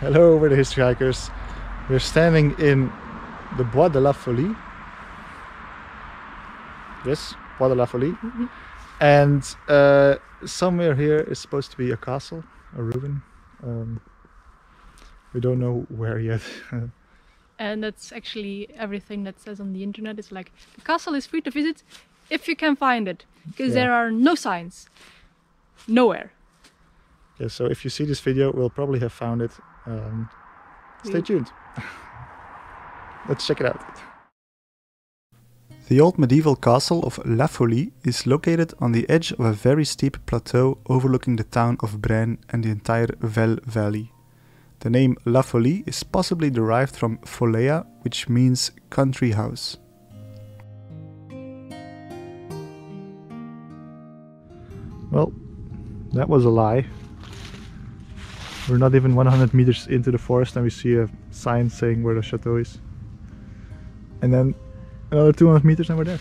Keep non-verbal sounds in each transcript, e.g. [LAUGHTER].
Hello, over the history hikers. We're standing in the Bois de la Folie. Yes, Bois de la Folie. Mhm. And uh, somewhere here is supposed to be a castle, a ruin. Um, we don't know where yet. [LAUGHS] And that's actually everything that says on the internet. It's like the castle is free to visit if you can find it, because Yeah. there are no signs, nowhere. yeah, so if you see this video, we'll probably have found it. Um, stay We- tuned. [LAUGHS] Let's check it out. The old medieval castle of La Folie is located on the edge of a very steep plateau overlooking the town of Braine and the entire Vesle Valley. The name La Folie is possibly derived from Folea, which means country house. Well, that was a lie. We're not even 100 meters into the forest and we see a sign saying where the chateau is. And then another 200 meters and we're there.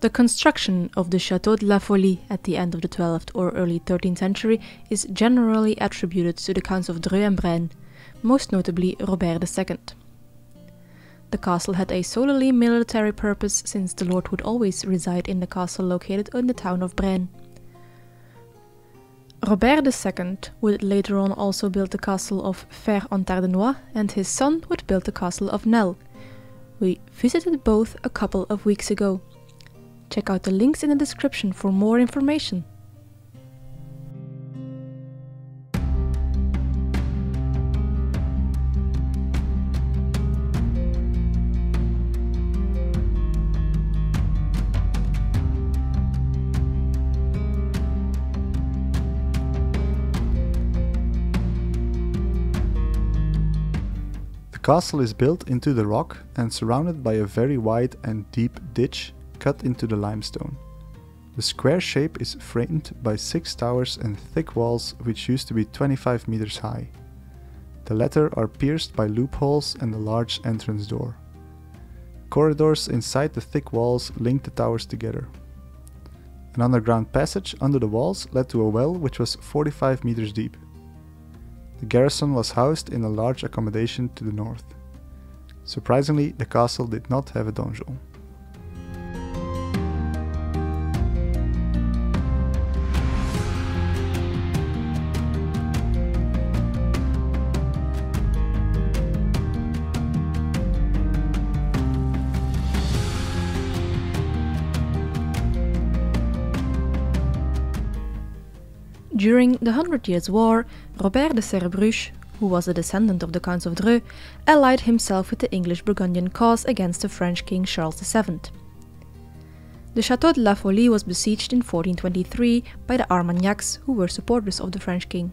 The construction of the Chateau de la Folie at the end of the 12th or early 13th century is generally attributed to the Counts of Dreux and Braine, most notably Robert II. The castle had a solely military purpose since the lord would always reside in the castle located in the town of Braine. Robert II would later on also build the castle of Fère-en-Tardenois and his son would build the castle of Nesles. We visited both a couple of weeks ago. Check out the links in the description for more information. Castle is built into the rock and surrounded by a very wide and deep ditch cut into the limestone. The square shape is framed by six towers and thick walls which used to be 25 meters high. The latter are pierced by loopholes and a large entrance door. Corridors inside the thick walls link the towers together. An underground passage under the walls led to a well which was 45 meters deep. The garrison was housed in a large accommodation to the north. Surprisingly, the castle did not have a donjon. During the Hundred Years' War, Robert de Serrebruche, who was a descendant of the Counts of Dreux, allied himself with the English Burgundian cause against the French King Charles VII. The Chateau de la Folie was besieged in 1423 by the Armagnacs, who were supporters of the French king.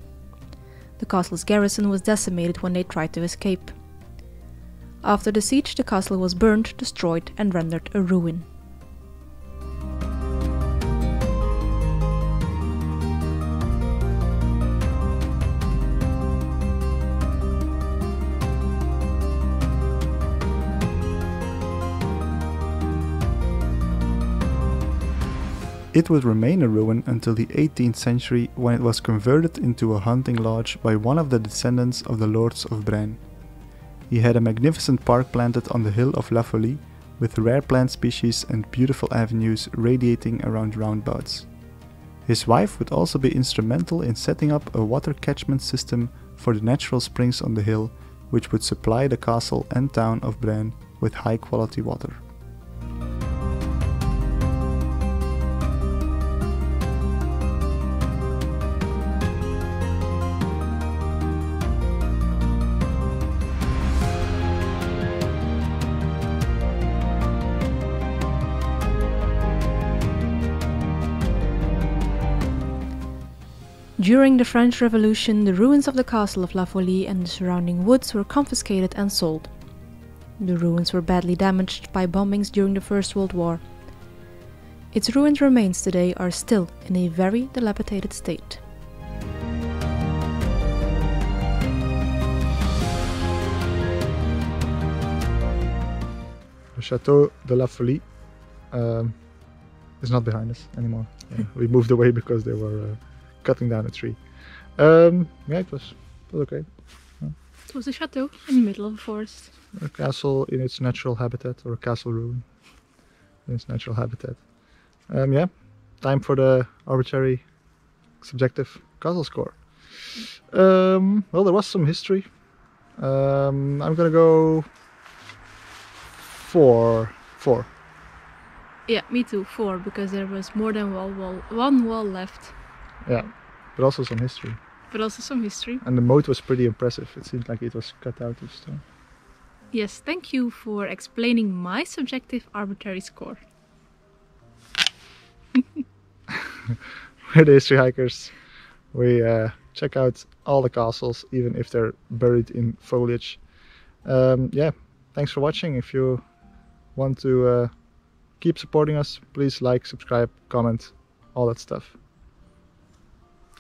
The castle's garrison was decimated when they tried to escape. After the siege, the castle was burned, destroyed, and rendered a ruin. It would remain a ruin until the 18th century when it was converted into a hunting lodge by one of the descendants of the lords of Braine. He had a magnificent park planted on the hill of La Folie with rare plant species and beautiful avenues radiating around roundabouts. His wife would also be instrumental in setting up a water catchment system for the natural springs on the hill, which would supply the castle and town of Braine with high quality water. During the French Revolution, the ruins of the castle of La Folie and the surrounding woods were confiscated and sold. The ruins were badly damaged by bombings during the First World War. Its ruined remains today are still in a very dilapidated state. The Chateau de la Folie um, is not behind us anymore. [LAUGHS] Yeah, we moved away because they were uh, cutting down a tree. Um, yeah, it was, it was okay. It was a chateau in the middle of a forest. A castle in its natural habitat, or a castle ruin in its natural habitat. Um, yeah, time for the arbitrary subjective castle score. Um, well, there was some history. Um, I'm gonna go four. Four. Yeah, me too. Four, because there was more than one wall, one wall left, Yeah, but also some history. but also some history. And the moat was pretty impressive. It seemed like it was cut out of stone. Yes, thank you for explaining my subjective arbitrary score. [LAUGHS] We're the history hikers. We uh, check out all the castles, even if they're buried in foliage. Um, yeah, thanks for watching. If you want to uh, keep supporting us, please like, subscribe, comment, all that stuff.